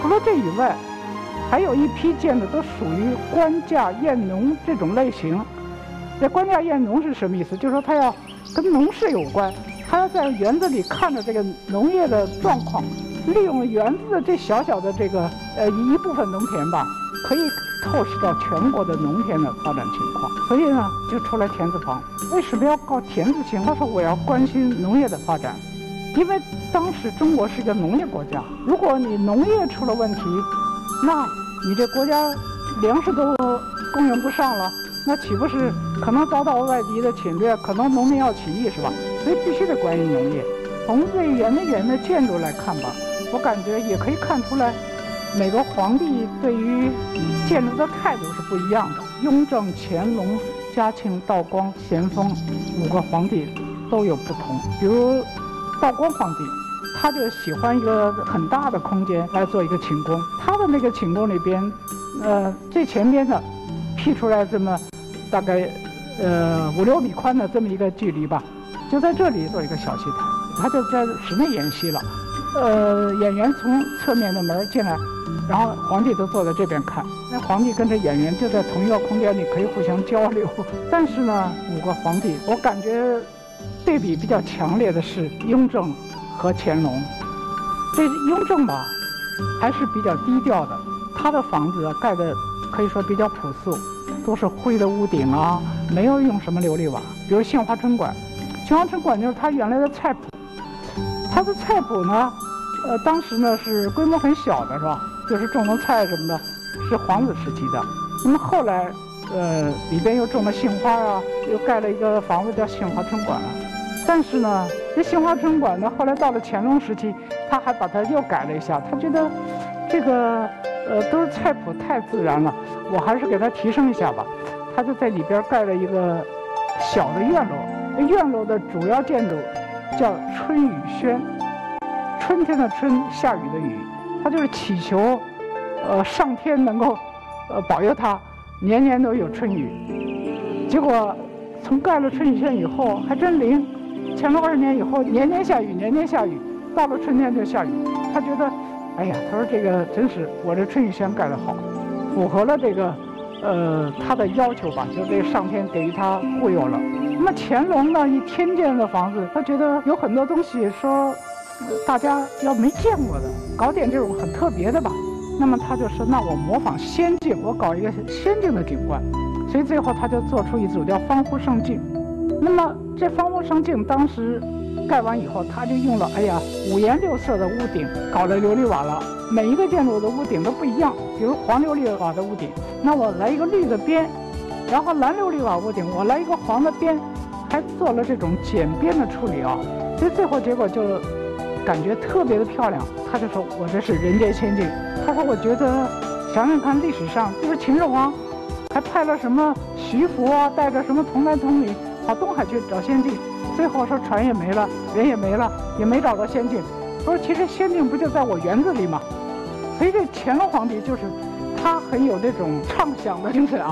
除了这以外，还有一批建筑都属于官架宴农这种类型。这官架宴农是什么意思？就是说他要跟农事有关，他要在园子里看着这个农业的状况，利用园子的这小小的这个呃一部分农田吧，可以透视到全国的农田的发展情况。所以呢，就出来田字旁。为什么要搞田字形？他说我要关心农业的发展，因为当时中国是一个农业国家，如果你农业出了问题，那你这国家粮食都供应不上了。那岂不是可能遭到外敌的侵略？可能农民要起义，是吧？所以必须得关于农业。从这圆明园的建筑来看吧，我感觉也可以看出来，每个皇帝对于建筑的态度是不一样的。雍正、乾隆、嘉庆、道光、咸丰五个皇帝都有不同。比如道光皇帝，他就喜欢一个很大的空间来做一个寝宫。他的那个寝宫里边，呃，最前边的辟出来这么。大概，呃五六米宽的这么一个距离吧，就在这里做一个小戏台，他就在室内演戏了。呃，演员从侧面的门进来，然后皇帝都坐在这边看。那皇帝跟着演员就在同一个空间里可以互相交流。但是呢，五个皇帝，我感觉对比比较强烈的是雍正和乾隆。这雍正吧，还是比较低调的，他的房子盖的可以说比较朴素。都是灰的屋顶啊，没有用什么琉璃瓦。比如杏花春馆，杏花春馆就是他原来的菜谱，他的菜谱呢，呃，当时呢是规模很小的，是吧？就是种种菜什么的，是皇子时期的。那么后来，呃，里边又种了杏花啊，又盖了一个房子叫杏花春馆了。但是呢，这杏花春馆呢，后来到了乾隆时期，他还把它又改了一下，他觉得这个。呃，都是菜谱太自然了，我还是给它提升一下吧。他就在里边盖了一个小的院落，院落的主要建筑叫春雨轩，春天的春，下雨的雨，他就是祈求，呃，上天能够，呃，保佑他年年都有春雨。结果从盖了春雨轩以后，还真灵，乾隆二十年以后，年年下雨，年年下雨，到了春天就下雨。他觉得。哎呀，他说这个真是我这春雨轩盖得好，符合了这个，呃，他的要求吧，就这上天给予他护佑了。那么乾隆呢，一天建的房子，他觉得有很多东西说，大家要没见过的，搞点这种很特别的吧。那么他就说，那我模仿仙境，我搞一个仙境的景观。所以最后他就做出一组叫方湖胜境。那么这方湖胜境当时。盖完以后，他就用了哎呀五颜六色的屋顶，搞了琉璃瓦了。每一个建筑的屋顶都不一样，比如黄琉璃瓦的屋顶，那我来一个绿的边，然后蓝琉璃瓦屋顶，我来一个黄的边，还做了这种简边的处理啊。所以最后结果就感觉特别的漂亮。他就说我这是人间仙境。他说我觉得想想看历史上，就是秦始皇还派了什么徐福啊，带着什么童男童女跑东海去找仙境。最后说船也没了，人也没了，也没找到仙境。他说其实仙境不就在我园子里吗？所以这乾隆皇帝就是他很有这种畅想的精神啊。